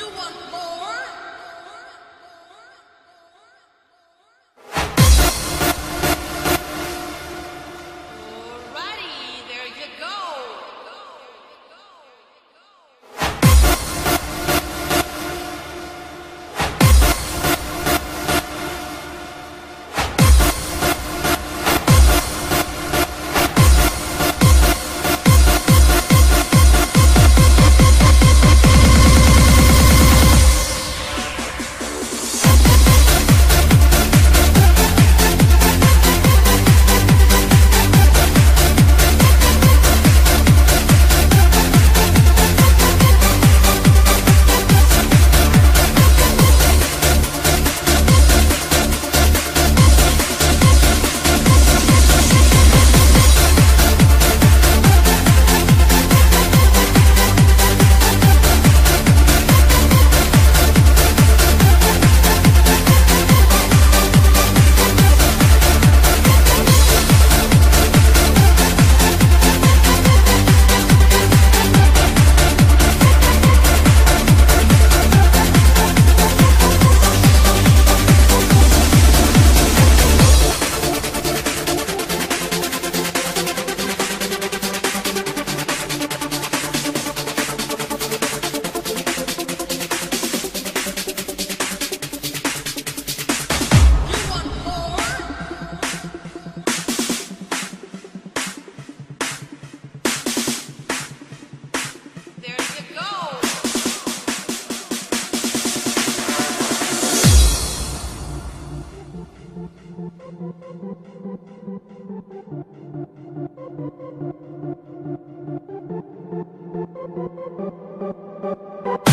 You want more? you